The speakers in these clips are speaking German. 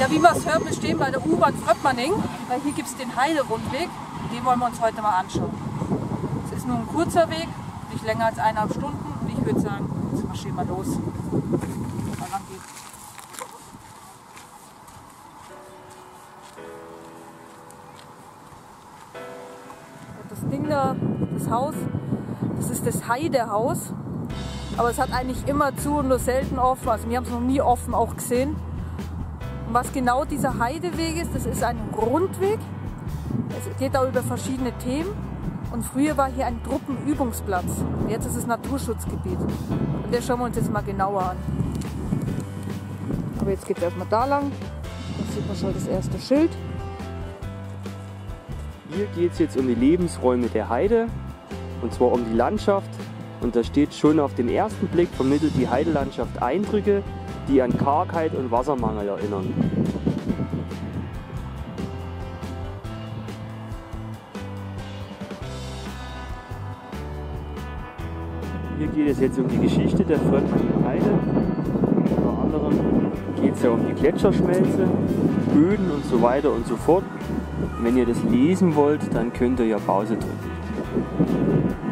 Ja, wie man es hört, wir stehen bei der U-Bahn Fröppmanning, weil hier gibt es den Heiderundweg. Den wollen wir uns heute mal anschauen. Es ist nur ein kurzer Weg, nicht länger als eineinhalb Stunden. Und ich würde sagen, jetzt marschieren wir los. Das Ding da, das Haus, das ist das Heidehaus. Aber es hat eigentlich immer zu und nur selten offen. Also wir haben es noch nie offen auch gesehen. Und was genau dieser Heideweg ist, das ist ein Rundweg. Es geht auch über verschiedene Themen. Und früher war hier ein Truppenübungsplatz. Jetzt ist es Naturschutzgebiet. Und das schauen wir uns jetzt mal genauer an. Aber jetzt geht es erstmal da lang. Da sieht man schon das erste Schild. Hier geht es jetzt um die Lebensräume der Heide und zwar um die Landschaft. Und da steht schon auf den ersten Blick vermittelt die Heidelandschaft Eindrücke, die an Kargheit und Wassermangel erinnern. Hier geht es jetzt um die Geschichte der Frömmlinger Heide. Unter anderem geht es ja um die Gletscherschmelze, Böden und so weiter und so fort. Wenn ihr das lesen wollt, dann könnt ihr ja Pause drücken.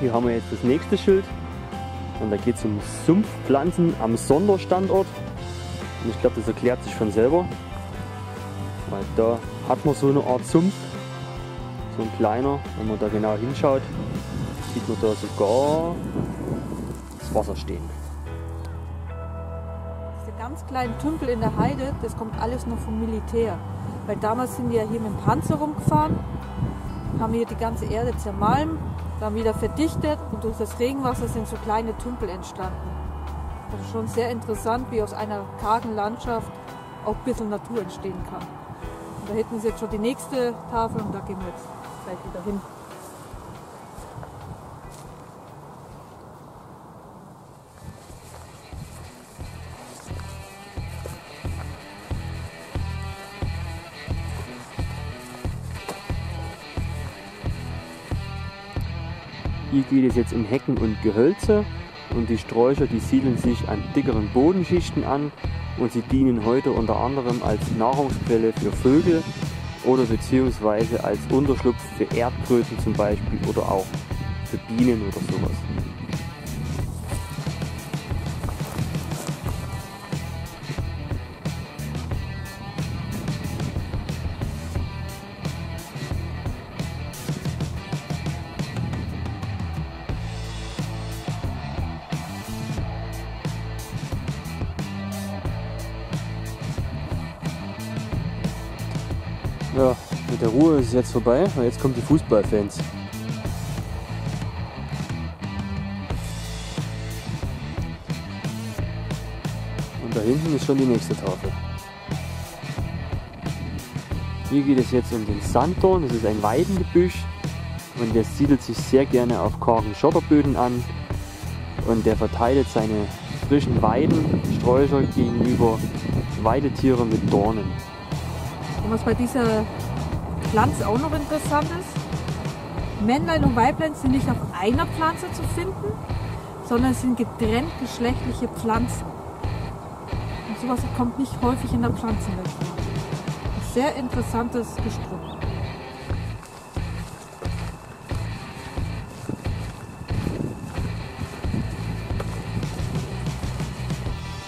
Hier haben wir jetzt das nächste Schild und da geht es um Sumpfpflanzen am Sonderstandort. Und ich glaube, das erklärt sich von selber, weil da hat man so eine Art Sumpf, so ein kleiner. Wenn man da genau hinschaut, sieht man da sogar das Wasser stehen. Diese ganz kleinen Tümpel in der Heide, das kommt alles noch vom Militär. Weil damals sind ja hier mit dem Panzer rumgefahren, haben hier die ganze Erde zermalmt, dann wieder verdichtet und durch das Regenwasser sind so kleine Tümpel entstanden. Das ist schon sehr interessant, wie aus einer kargen Landschaft auch ein bisschen Natur entstehen kann. Und da hinten ist jetzt schon die nächste Tafel und da gehen wir jetzt gleich wieder hin. Hier geht es jetzt um Hecken und Gehölze und die Sträucher, die siedeln sich an dickeren Bodenschichten an und sie dienen heute unter anderem als Nahrungsquelle für Vögel oder beziehungsweise als Unterschlupf für Erdkröten zum Beispiel oder auch für Bienen oder sowas. Ruhe ist jetzt vorbei, weil jetzt kommen die Fußballfans. Und da hinten ist schon die nächste Tafel. Hier geht es jetzt um den Sanddorn, das ist ein Weidengebüsch und der siedelt sich sehr gerne auf kargen Schotterböden an und der verteilt seine frischen Weidensträucher gegenüber Weidetiere mit Dornen. Und was bei dieser Pflanze auch noch interessant ist. Männlein und Weiblein sind nicht auf einer Pflanze zu finden, sondern es sind getrennt geschlechtliche Pflanzen. Und sowas kommt nicht häufig in der Pflanzenwelt vor. Ein sehr interessantes Gestrüpp.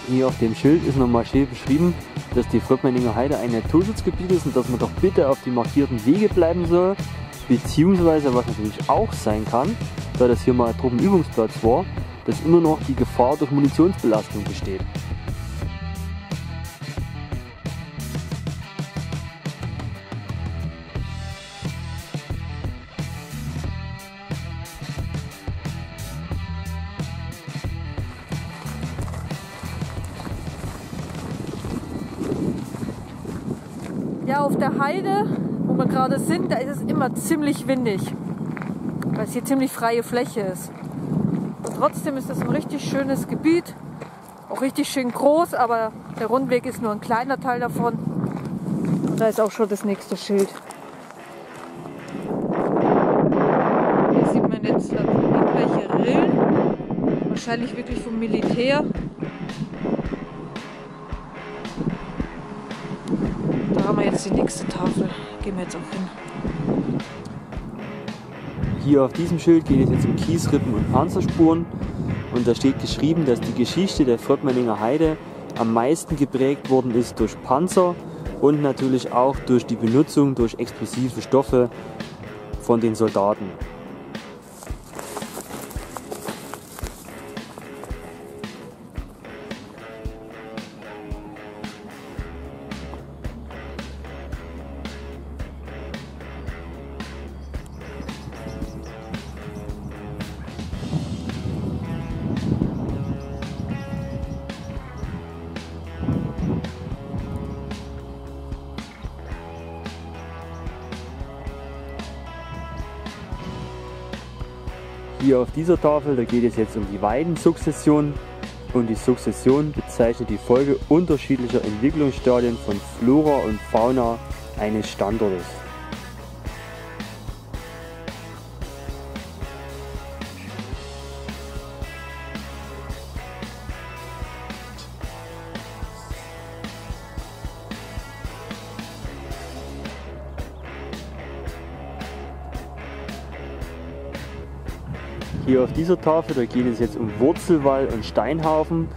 Hier auf dem Schild ist nochmal schön beschrieben, dass die Vogtmeininger Heide ein Naturschutzgebiet ist und dass man doch bitte auf die markierten Wege bleiben soll. Beziehungsweise, was natürlich auch sein kann, da das hier mal ein Truppenübungsplatz war, dass immer noch die Gefahr durch Munitionsbelastung besteht. Heide, wo wir gerade sind, da ist es immer ziemlich windig, weil es hier ziemlich freie Fläche ist. Und trotzdem ist es ein richtig schönes Gebiet, auch richtig schön groß, aber der Rundweg ist nur ein kleiner Teil davon. Und da ist auch schon das nächste Schild. Hier sieht man jetzt irgendwelche Rillen, wahrscheinlich wirklich vom Militär. Gehen wir jetzt auch hin. Hier auf diesem Schild geht es jetzt um Kiesrippen und Panzerspuren und da steht geschrieben, dass die Geschichte der Fortmanninger Heide am meisten geprägt worden ist durch Panzer und natürlich auch durch die Benutzung durch explosive Stoffe von den Soldaten. Hier auf dieser Tafel, da geht es jetzt um die Weidensukzession und die Sukzession bezeichnet die Folge unterschiedlicher Entwicklungsstadien von Flora und Fauna eines Standortes. Hier auf dieser Tafel, da geht es jetzt um Wurzelwall und Steinhaufen.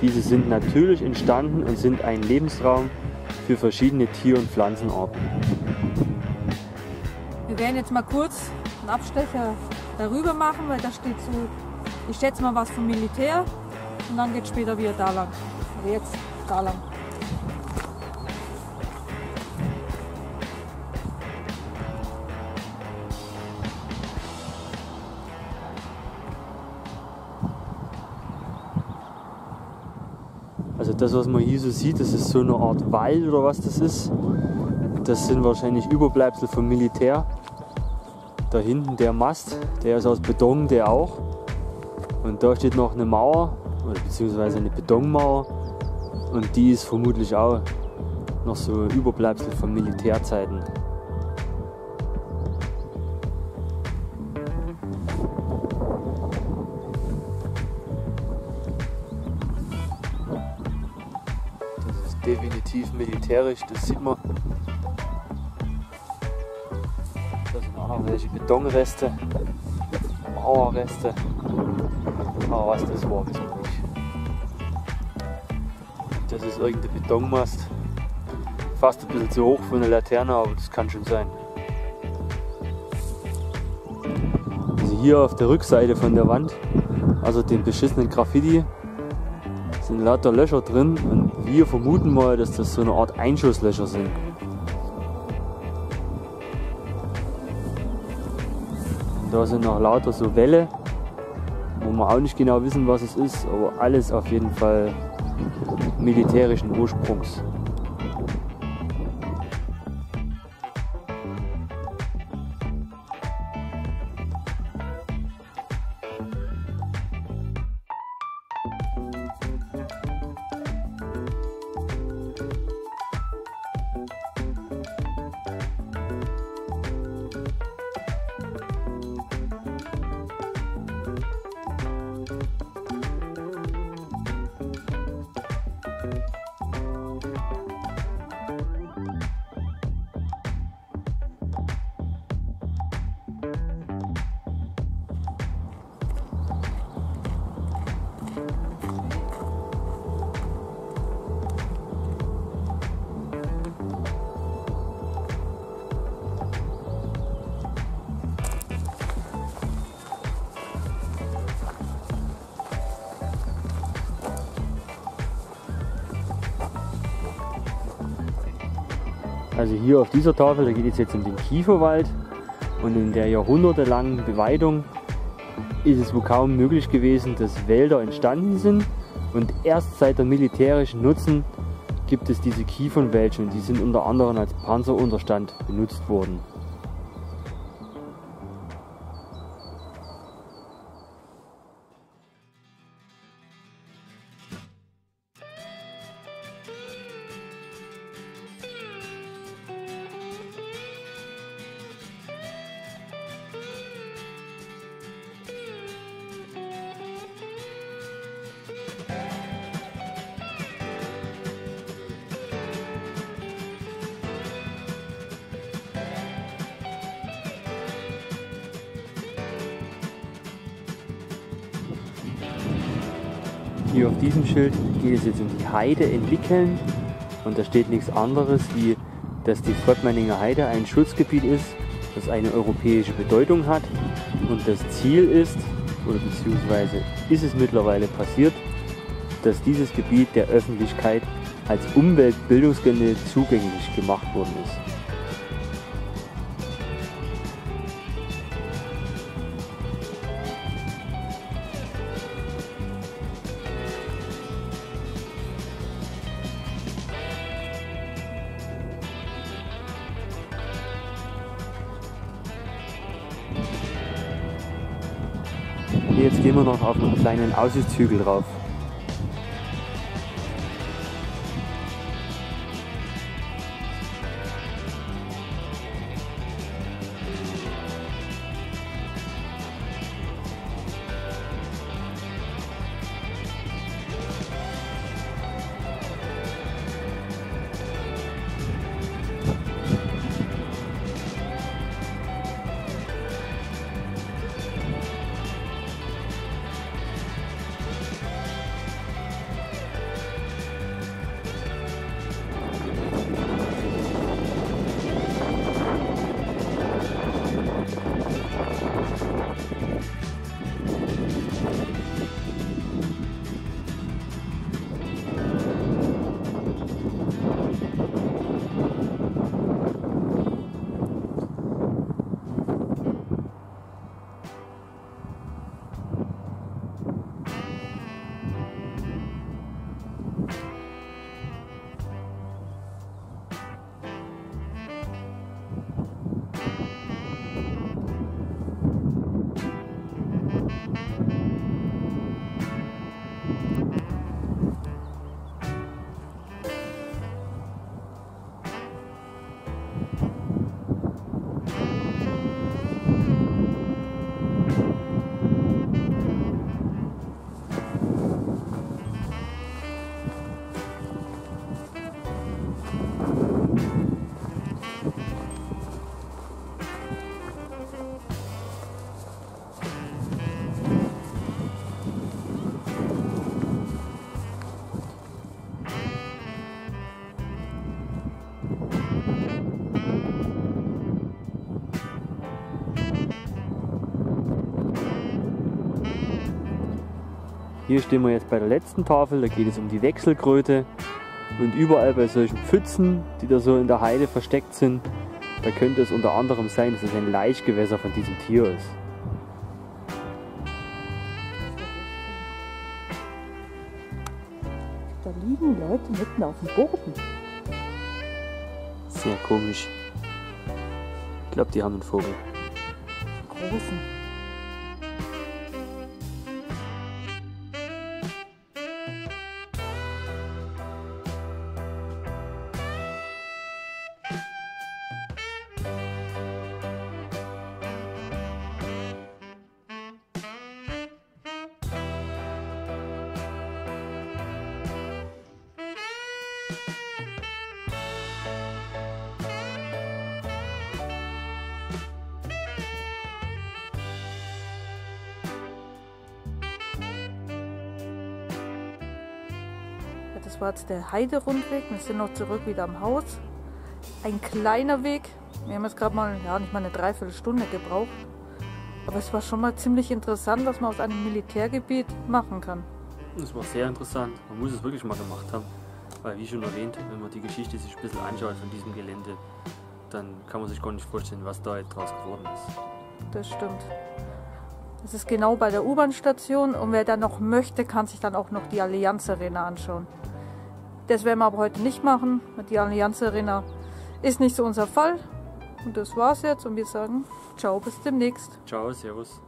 Diese sind natürlich entstanden und sind ein Lebensraum für verschiedene Tier- und Pflanzenarten. Wir werden jetzt mal kurz einen Abstecher darüber machen, weil da steht so, ich schätze mal was vom Militär und dann geht es später wieder da lang. Aber jetzt da lang. Das, was man hier so sieht, das ist so eine Art Wald oder was das ist. Das sind wahrscheinlich Überbleibsel vom Militär. Da hinten der Mast, der ist aus Beton, der auch. Und da steht noch eine Mauer, beziehungsweise eine Betonmauer. Und die ist vermutlich auch noch so Überbleibsel von Militärzeiten. Militärisch, das sieht man. Da sind auch noch welche Betonreste, Mauerreste. Aber was das war, wissen wir nicht. Das ist irgendein Betonmast. Fast ein bisschen zu hoch für eine Laterne, aber das kann schon sein. Also hier auf der Rückseite von der Wand, also den beschissenen Graffiti, sind lauter Löcher drin und wir vermuten mal, dass das so eine Art Einschusslöcher sind. Und da sind noch lauter so Wälle, wo wir auch nicht genau wissen, was es ist, aber alles auf jeden Fall militärischen Ursprungs. Also hier auf dieser Tafel, da geht es jetzt um den Kieferwald und in der jahrhundertelangen Beweidung ist es wohl kaum möglich gewesen, dass Wälder entstanden sind und erst seit der militärischen Nutzen gibt es diese Kiefernwälche und die sind unter anderem als Panzerunterstand benutzt worden. Hier auf diesem Schild geht es jetzt um die Heide in Wickeln und da steht nichts anderes wie, dass die Frottmanninger Heide ein Schutzgebiet ist, das eine europäische Bedeutung hat und das Ziel ist, oder beziehungsweise ist es mittlerweile passiert, dass dieses Gebiet der Öffentlichkeit als Umweltbildungsgelände zugänglich gemacht worden ist. Jetzt gehen wir noch auf einen kleinen Aussichtshügel drauf. Hier stehen wir jetzt bei der letzten Tafel, da geht es um die Wechselkröte. Und überall bei solchen Pfützen, die da so in der Heide versteckt sind, da könnte es unter anderem sein, dass es ein Laichgewässer von diesem Tier ist. Da liegen Leute mitten auf dem Boden. Sehr komisch. Ich glaube, die haben einen Vogel. Großen. Das war jetzt der Heiderundweg. Wir sind noch zurück wieder am Haus. Ein kleiner Weg. Wir haben jetzt gerade mal, ja, nicht mal eine Dreiviertelstunde gebraucht. Aber es war schon mal ziemlich interessant, was man aus einem Militärgebiet machen kann. Das war sehr interessant. Man muss es wirklich mal gemacht haben. Weil wie schon erwähnt, wenn man die Geschichte sich ein bisschen anschaut von diesem Gelände, dann kann man sich gar nicht vorstellen, was da jetzt draus geworden ist. Das stimmt. Das ist genau bei der U-Bahn-Station und wer dann noch möchte, kann sich dann auch noch die Allianz Arena anschauen. Das werden wir aber heute nicht machen. Die Allianz Arena ist nicht so unser Fall. Und das war's jetzt und wir sagen ciao bis demnächst. Ciao, servus.